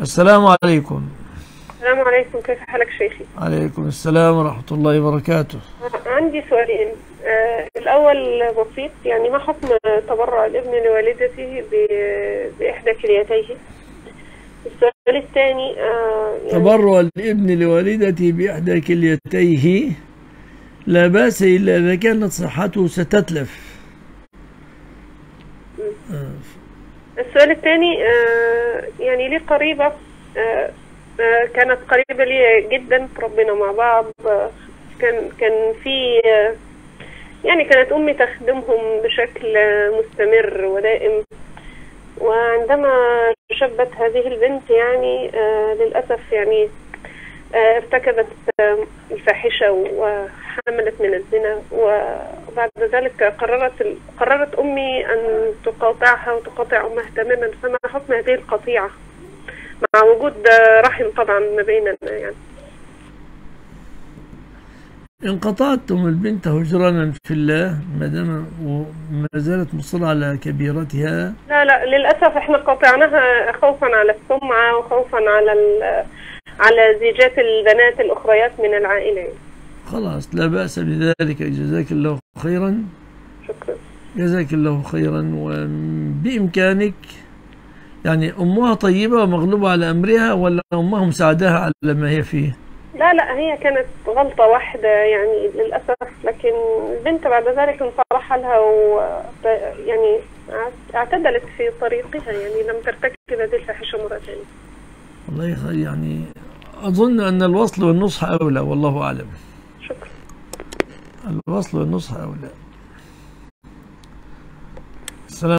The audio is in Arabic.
السلام عليكم. السلام عليكم كيف حالك شيخي؟ عليكم السلام ورحمة الله وبركاته. عندي سؤالين. آه الأول بسيط يعني ما حكم تبرع الابن لوالدته بإحدى كليتيه؟ السؤال الثاني آه يعني تبرع الابن لوالدته بإحدى كليتيه؟ لا بأس إلا إذا كانت صحته ستتلف. السؤال الثاني آه لي قريبة آه آه كانت قريبة لي جدا ربنا مع بعض كان كان في يعني كانت أمي تخدمهم بشكل مستمر ودائم. وعندما شبت هذه البنت يعني آه للأسف يعني ارتكبت الفاحشة وحملت من الزنا. وبعد ذلك قررت قررت أمي أن تقاطعها وتقاطع أمها تماما فما حكم هذه القطيعة. مع وجود رحم طبعا ما بيننا يعني. إن قطعتم البنت هجرانا في الله ما دام وما زالت مصرة على كبيرتها. لا لا للأسف إحنا قاطعناها خوفا على السمعة وخوفا على على زيجات البنات الأخريات من العائلة. يعني. خلاص لا بأس بذلك. جزاك الله خيرا. شكرا. جزاك الله خيرا. وبإمكانك يعني أمها طيبة ومغلوبة على أمرها ولا أمها مساعدها على ما هي فيه؟ لا لا هي كانت غلطة واحدة يعني للأسف لكن البنت بعد ذلك انصلح لها و يعني اعتدلت في طريقها يعني لم ترتكب هذه الفاحشة مرة ثانية. الله يخ- يعني أظن أن الوصل والنصح أولى والله أعلم. شكرا. الوصل والنصح أولى.